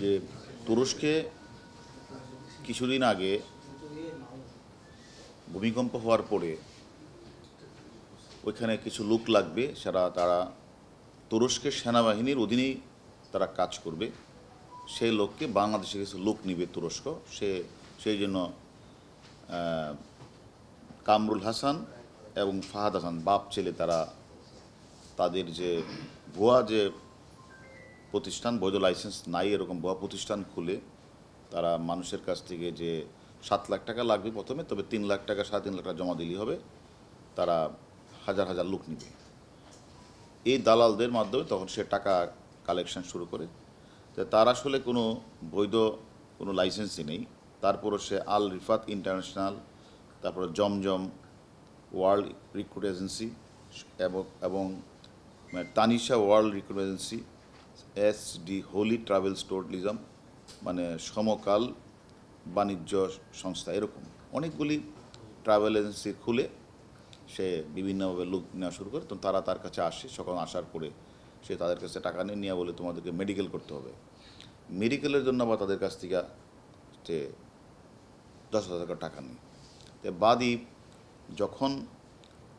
যে তুরস্কে কিছুদিন আগে ভূমিকম্প হওয়ার পরে ওইখানে কিছু লোক লাগবে, সারা তারা তুরস্কের সেনাবাহিনীর অধীনেই তারা কাজ করবে। সেই লোককে, বাংলাদেশে কিছু লোক নিবে তুরস্ক। সে, সেই জন্য কামরুল হাসান এবং ফাহাদ হাসান বাপ ছেলে তারা, তাদের যে ভুয়া যে প্রতিষ্ঠান, বৈধ লাইসেন্স নাই এরকম ভুয়া প্রতিষ্ঠান খুলে তারা মানুষের কাছ থেকে যে সাত লাখ টাকা লাগবে প্রথমে, তবে তিন লাখ টাকা, সাড়ে তিন লাখ টাকা জমা দিলেই হবে, তারা হাজার হাজার লোক নিবে। এই দালালদের মাধ্যমে তখন সে টাকা কালেকশন শুরু করে। তার আসলে কোনো বৈধ কোনো লাইসেন্সই নেই। তারপরও সে আল রিফাত ইন্টারন্যাশনাল, তারপরে জমজম ওয়ার্ল্ড রিক্রুট এজেন্সি এবং এবং মানে Tanisha world recruit agency S D holy travel স্টোরলিজম মানে সমকাল বাণিজ্য সংস্থা, এরকম অনেকগুলি ট্রাভেল এজেন্সি খুলে সে বিভিন্নভাবে লোক নেওয়া শুরু করে। তো তারা তার কাছে আসে, সকাল আসার পরে সে তাদের কাছে টাকা নিয়ে নিয়ে বলে তোমাদেরকে মেডিকেল করতে হবে। মেডিকেলের জন্য আবার তাদের কাছ থেকে যে দশ হাজার টাকা নেই তো বাদী যখন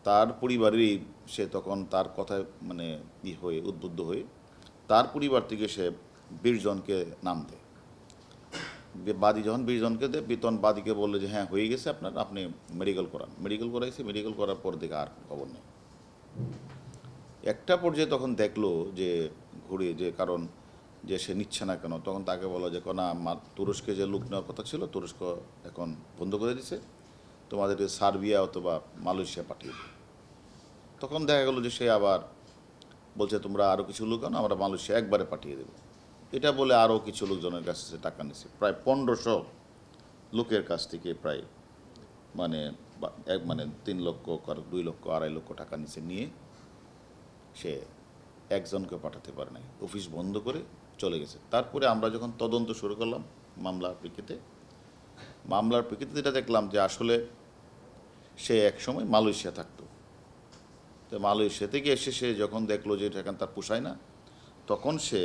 তার পরিবারেরই সে তখন তার কথায় মানে ই হয়ে, উদ্বুদ্ধ হয়ে তার পরিবার থেকে সে বিশ জনকে নাম দেয়। বাদী যখন বিশ জনকে দেয়, বেতন বাদীকে বললে যে হ্যাঁ হয়ে গেছে আপনার, আপনি মেডিকেল করান। মেডিকেল করাইছে মেডিকেল করার পর দেখে আর খবর নেই। একটা পর্যায়ে তখন দেখল যে, ঘুরে যে, কারণ যে সে নিচ্ছে না কেন, তখন তাকে বলো যে না তুরস্কে যে লুক নেওয়ার কথা ছিল, তুরস্ক এখন বন্ধ করে দিছে। তোমাদেরকে সার্বিয়া অথবা মালয়েশিয়া পাঠিয়ে তখন দেখা গেল যে সে আবার বলছে, তোমরা আরও কিছু লোক আনো, আমরা মালয়েশিয়া একবারে পাঠিয়ে দেবো। এটা বলে আরও কিছু লোকজনের কাছ থেকে টাকা নিছে। প্রায় পনেরোশো লোকের কাছ থেকে প্রায় মানে এক মানে তিন লক্ষ, কারও দুই লক্ষ, আড়াই লক্ষ টাকা নিচে নিয়ে সে একজনকে পাঠাতে পারে নাই। অফিস বন্ধ করে চলে গেছে। তারপরে আমরা যখন তদন্ত শুরু করলাম মামলার প্রেক্ষিতে মামলার প্রেক্ষিতে যেটা দেখলাম যে আসলে সে একসময় মালয়েশিয়া থাকতো। তো মালয়েশিয়া থেকে এসে সে যখন দেখল যে এখানে তার পোষায় না, তখন সে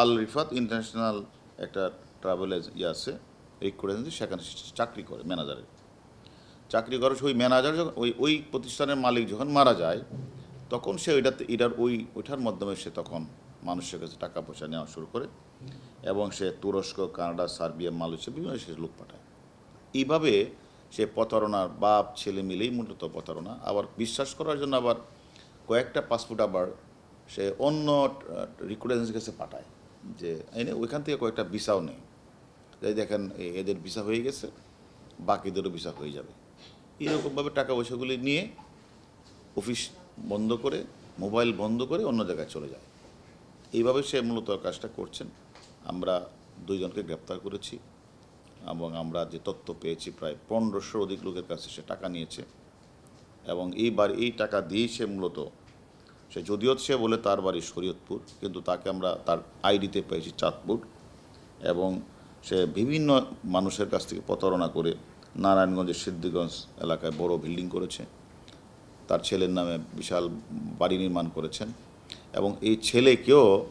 আল রিফাত ইন্টারন্যাশনাল একটা ট্রাভেল ইয়ে আছে রিক্রুট এজেন্সি সেখানে চাকরি করে ম্যানেজারের চাকরি করে, ওই ম্যানেজার যখন, ওই ওই প্রতিষ্ঠানের মালিক যখন মারা যায়, তখন সে ওইটাতে, এটার ওই, ওইটার মাধ্যমে সে তখন মানুষের কাছে টাকা পয়সা নেওয়া শুরু করে এবং সে তুরস্ক, কানাডা, সার্বিয়া, মালয়েশিয়া, বিভিন্ন দেশে লোক পাঠায়। এইভাবে সে প্রতারণার বাপ, ছেলে মিলেই মূলত প্রতারণা। আবার বিশ্বাস করার জন্য আবার কয়েকটা পাসপোর্ট আবার সে অন্য রিক্রুট এজেন্সির কাছে পাঠায়। যে এনে ওইখান থেকে কয়েকটা ভিসাও নেই যাই দেখেন এদের ভিসা হয়ে গেছে, বাকিদেরও ভিসা হয়ে যাবে। এরকমভাবে টাকা পয়সাগুলি নিয়ে অফিস বন্ধ করে, মোবাইল বন্ধ করে অন্য জায়গায় চলে যায়। এইভাবে সে মূলত কাজটা করছেন। আমরা দুইজনকে গ্রেপ্তার করেছি। এবং আমরা যে তথ্য পেয়েছি প্রায় পনেরোশোর অধিক লোকের কাছে সে টাকা নিয়েছে। এবং এইবার এই টাকা দিয়েই সে মূলত, সে যদিও সে বলে তার বাড়ি শরীয়তপুর, কিন্তু তাকে আমরা তার আইডিতে পেয়েছি চাঁদপুর। এবং সে বিভিন্ন মানুষের কাছ থেকে প্রতারণা করে নারায়ণগঞ্জের সিদ্ধিগঞ্জ এলাকায় বড় বিল্ডিং করেছে। তার ছেলের নামে বিশাল বাড়ি নির্মাণ করেছেন। এবং এই ছেলেকেও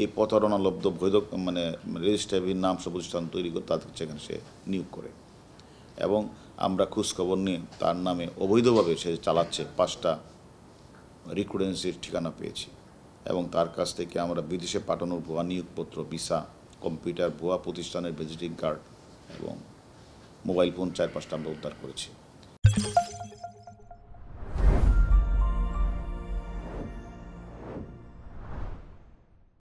এই প্রতারণালব্ধ বৈধ মানে রেজিস্ট্রাবির নাম প্রতিষ্ঠান তৈরি করে তাদের সেখানে সে নিয়োগ করে। এবং আমরা খোঁজখবর নিয়ে তার নামে অবৈধভাবে সে চালাচ্ছে পাঁচটা রিক্রুডেন্সির ঠিকানা পেয়েছি। এবং তার কাছ থেকে আমরা বিদেশে পাঠানোর ভুয়া নিয়োগপত্র, ভিসা কম্পিউটার ভুয়া প্রতিষ্ঠানের ভিজিটিং কার্ড এবং মোবাইল ফোন চার পাঁচটা আমরা উদ্ধার করেছি।